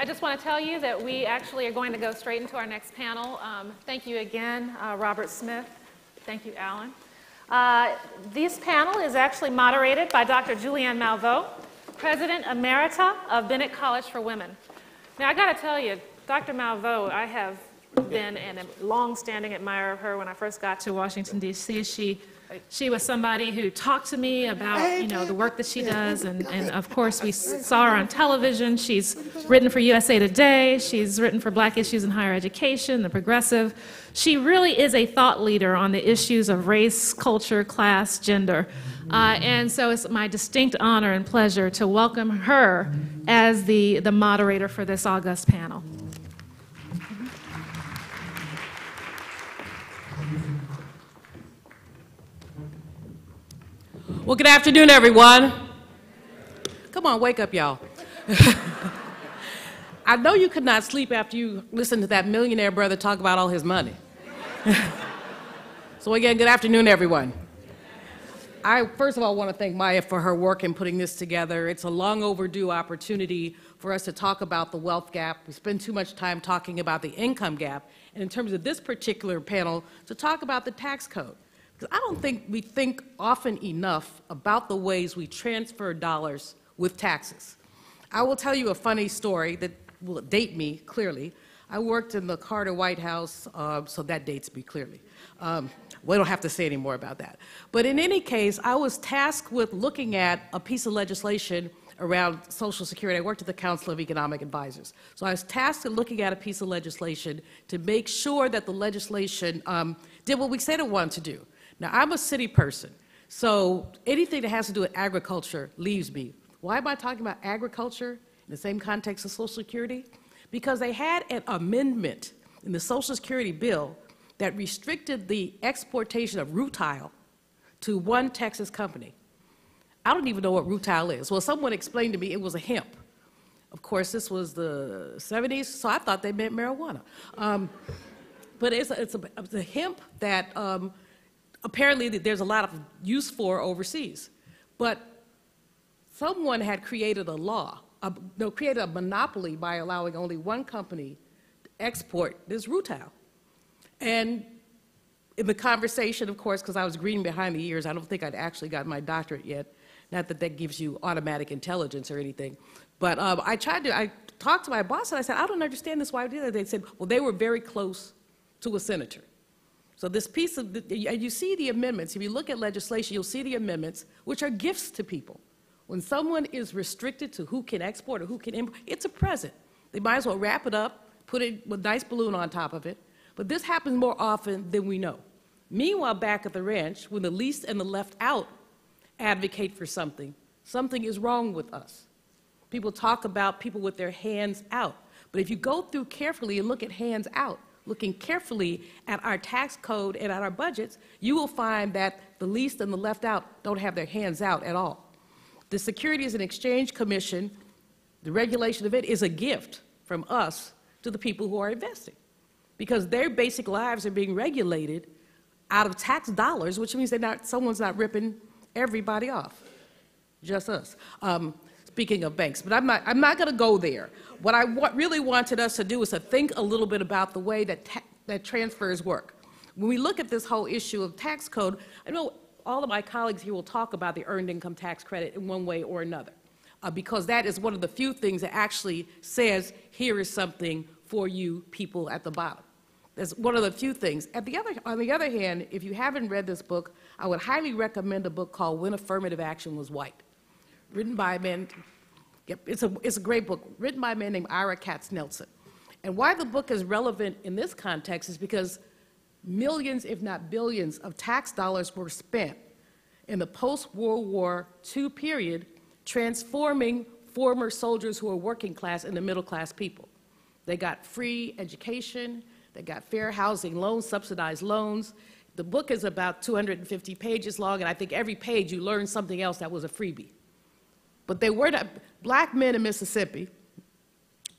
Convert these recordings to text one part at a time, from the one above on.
I just want to tell you that we actually are going to go straight into our next panel. Um, thank you again, uh, Robert Smith. Thank you, Alan. Uh, this panel is actually moderated by Dr. Julianne Malveaux, President Emerita of Bennett College for Women. Now, I got to tell you, Dr. Malveaux, I have been a long-standing admirer of her. When I first got to Washington, D.C. She she was somebody who talked to me about you know the work that she does. And, and of course we saw her on television. She's written for usa today. She's written for black issues in higher education the progressive. She really is a thought leader on the issues of race culture class gender. Uh, and so it's my distinct honor and pleasure to welcome her as the, the moderator for this august panel Well, good afternoon, everyone. Come on, wake up, y'all. I know you could not sleep after you listened to that millionaire brother talk about all his money. so, again, good afternoon, everyone. I, first of all, want to thank Maya for her work in putting this together. It's a long overdue opportunity for us to talk about the wealth gap. We spend too much time talking about the income gap, and in terms of this particular panel, to talk about the tax code. Because I don't think we think often enough about the ways we transfer dollars with taxes. I will tell you a funny story that will date me clearly. I worked in the Carter White House, uh, so that dates me clearly. Um, we don't have to say any more about that. But in any case, I was tasked with looking at a piece of legislation around Social Security. I worked at the Council of Economic Advisors. So I was tasked with looking at a piece of legislation to make sure that the legislation um, did what we said it wanted to do. Now, I'm a city person, so anything that has to do with agriculture leaves me. Why am I talking about agriculture in the same context of Social Security? Because they had an amendment in the Social Security bill that restricted the exportation of rutile to one Texas company. I don't even know what rutile is. Well, someone explained to me it was a hemp. Of course, this was the 70s, so I thought they meant marijuana. Um, but it's a, it's, a, it's a hemp that um, apparently there's a lot of use for overseas. But someone had created a law, a, no, created a monopoly by allowing only one company to export this rutile. And in the conversation, of course, because I was green behind the ears, I don't think I'd actually got my doctorate yet. Not that that gives you automatic intelligence or anything. But um, I tried to, I talked to my boss and I said, I don't understand this. Why did they? They said, well, they were very close to a senator. So this piece of, the, you see the amendments, if you look at legislation, you'll see the amendments, which are gifts to people. When someone is restricted to who can export or who can import, it's a present. They might as well wrap it up, put it with a nice balloon on top of it. But this happens more often than we know. Meanwhile, back at the ranch, when the least and the left out advocate for something, something is wrong with us. People talk about people with their hands out. But if you go through carefully and look at hands out, looking carefully at our tax code and at our budgets, you will find that the least and the left out don't have their hands out at all. The Securities and Exchange Commission, the regulation of it is a gift from us to the people who are investing because their basic lives are being regulated out of tax dollars, which means they're not, someone's not ripping everybody off, just us. Um, speaking of banks, but I'm not, I'm not going to go there. What I wa really wanted us to do is to think a little bit about the way that, that transfers work. When we look at this whole issue of tax code, I know all of my colleagues here will talk about the earned income tax credit in one way or another, uh, because that is one of the few things that actually says, here is something for you people at the bottom. That's one of the few things. At the other, on the other hand, if you haven't read this book, I would highly recommend a book called When Affirmative Action Was White, written by a man Yep, it's a, it's a great book, written by a man named Ira Katznelson. And why the book is relevant in this context is because millions, if not billions, of tax dollars were spent in the post-World War II period transforming former soldiers who were working class into middle class people. They got free education, they got fair housing loans, subsidized loans. The book is about 250 pages long, and I think every page you learn something else that was a freebie. But they were not, black men in Mississippi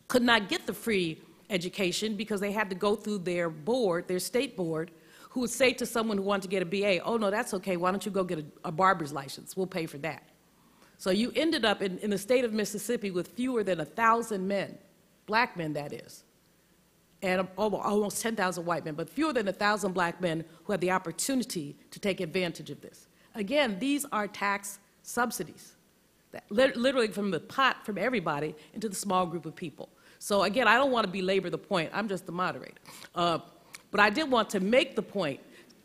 could not get the free education because they had to go through their board, their state board, who would say to someone who wanted to get a BA, oh, no, that's okay, why don't you go get a, a barber's license? We'll pay for that. So you ended up in, in the state of Mississippi with fewer than a 1,000 men, black men, that is, and almost 10,000 white men, but fewer than 1,000 black men who had the opportunity to take advantage of this. Again, these are tax subsidies, literally from the pot from everybody into the small group of people. So again, I don't want to belabor the point, I'm just the moderator. Uh, But I did want to make the point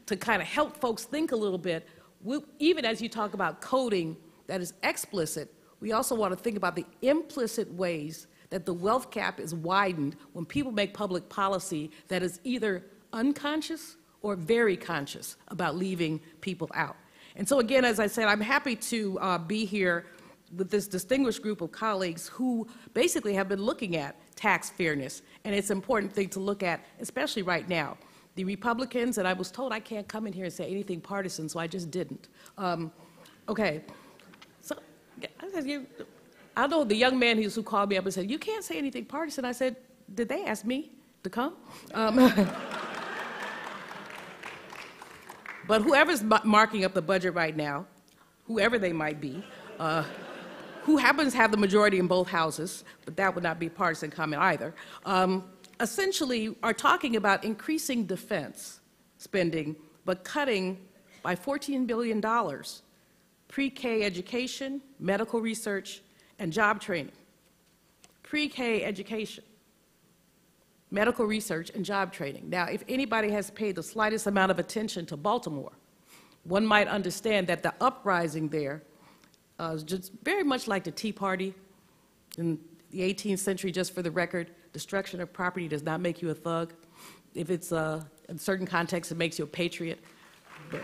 to kind of help folks think a little bit, we- even as you talk about coding that is explicit, we also want to think about the implicit ways that the wealth gap is widened when people make public policy that is either unconscious or very conscious about leaving people out. And so again, as I said, I'm happy to uh, be here with this distinguished group of colleagues who basically have been looking at tax fairness, and it's an important thing to look at, especially right now. The Republicans, and I was told I can't come in here and say anything partisan, so I just didn't. Um, okay, so I said, you, I know the young man who called me up and said, "You can't say anything partisan." I said, "Did they ask me to come?" Um, but whoever's marking up the budget right now, whoever they might be, uh, who happens to have the majority in both houses, but that would not be partisan comment either, um, essentially are talking about increasing defense spending, but cutting by $14 billion pre-K education, medical research, and job training. Pre-K education, medical research, and job training. Now, if anybody has paid the slightest amount of attention to Baltimore, one might understand that the uprising there uh, just very much like the Tea Party in the 18th century, just for the record. Destruction of property does not make you a thug. If it's uh, in certain contexts, it makes you a patriot. But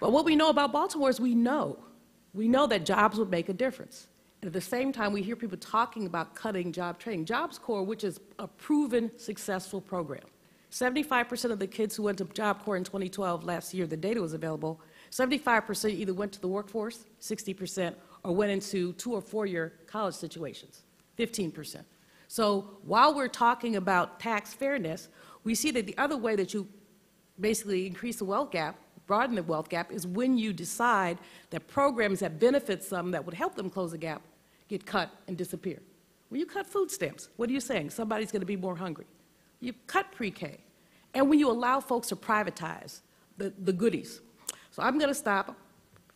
But what we know about Baltimore is we know. We know that jobs would make a difference. And at the same time, we hear people talking about cutting job training. Jobs Corps, which is a proven successful program. 75% of the kids who went to Job Corps in 2012, last year, the data was available, 75% either went to the workforce, 60%, or went into two or four-year college situations, 15%. So while we're talking about tax fairness, we see that the other way that you basically increase the wealth gap, broaden the wealth gap, is when you decide that programs that benefit some that would help them close the gap get cut and disappear. When you cut food stamps, what are you saying? Somebody's going to be more hungry. You cut pre-K. And when you allow folks to privatize the, the goodies. So I'm going to stop.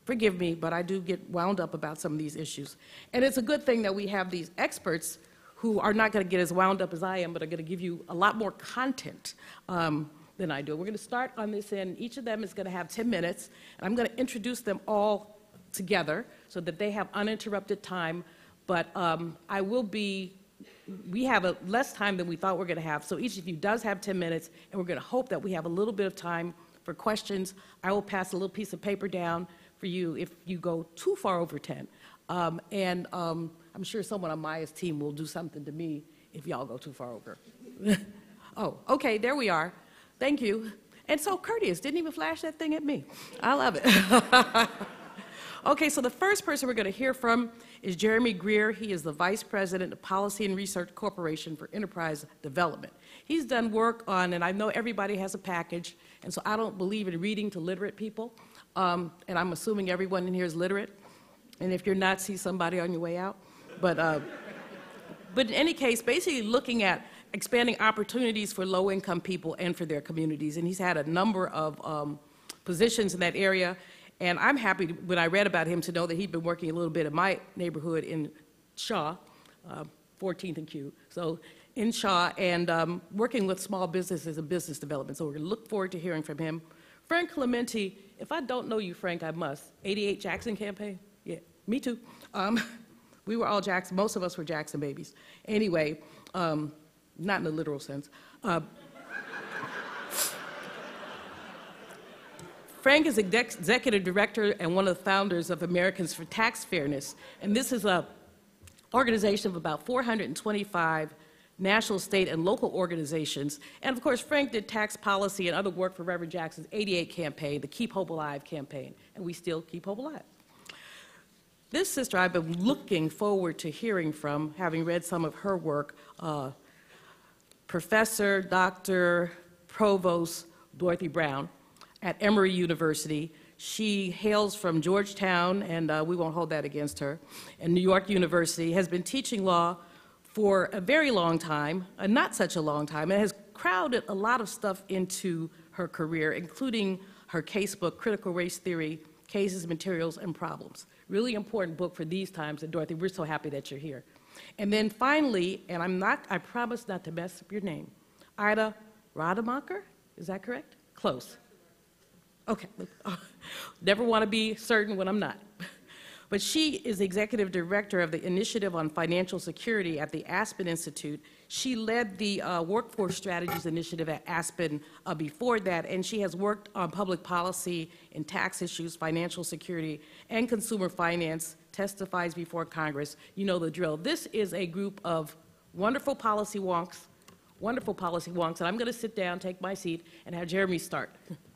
Forgive me, but I do get wound up about some of these issues. And it's a good thing that we have these experts who are not going to get as wound up as I am, but are going to give you a lot more content um, than I do. We're going to start on this end. Each of them is going to have 10 minutes, and I'm going to introduce them all together so that they have uninterrupted time. But um, I will be, we have a, less time than we thought we are going to have, so each of you does have 10 minutes, and we're going to hope that we have a little bit of time for questions. I will pass a little piece of paper down for you if you go too far over 10. Um, and um, I'm sure someone on Maya's team will do something to me if y'all go too far over. oh, okay, there we are. Thank you. And so courteous, didn't even flash that thing at me. I love it. okay, so the first person we're going to hear from is Jeremie Greer. He is the Vice President of Policy and Research Corporation for Enterprise Development. He's done work on, and I know everybody has a package, and so I don't believe in reading to literate people, um, and I'm assuming everyone in here is literate. And if you're not, see somebody on your way out. But, uh, but in any case, basically looking at expanding opportunities for low-income people and for their communities. And he's had a number of um, positions in that area. And I'm happy, to, when I read about him, to know that he'd been working a little bit in my neighborhood in Shaw, uh, 14th and Q. So in Shaw, and um, working with small businesses and business development. So we're going to look forward to hearing from him. Frank Clemente, if I don't know you, Frank, I must. 88 Jackson campaign? Yeah, me too. Um, we were all Jackson, most of us were Jackson babies. Anyway, um, not in the literal sense. Uh, Frank is exec- executive director and one of the founders of Americans for Tax Fairness, and this is an organization of about 425 national, state, and local organizations. And of course, Frank did tax policy and other work for Reverend Jackson's 88 campaign, the Keep Hope Alive campaign, and we still keep hope alive. This sister I've been looking forward to hearing from, having read some of her work, uh, Professor Dr. Provost Dorothy Brown at Emory University. She hails from Georgetown, and uh, we won't hold that against her, and New York University, has been teaching law for a very long time, uh, not such a long time, and has crowded a lot of stuff into her career, including her casebook, Critical Race Theory, Cases, Materials, and Problems. Really important book for these times, and Dorothy, we're so happy that you're here. And then finally, and I'm not, I promise not to mess up your name, Ida Rademacher, is that correct? Close. Okay. Never want to be certain when I'm not. But she is executive director of the Initiative on Financial Security at the Aspen Institute. She led the uh, Workforce Strategies Initiative at Aspen uh, before that, and she has worked on public policy and tax issues, financial security, and consumer finance, testifies before Congress. You know the drill. This is a group of wonderful policy wonks, wonderful policy wonks, and I'm going to sit down, take my seat, and have Jeremie start.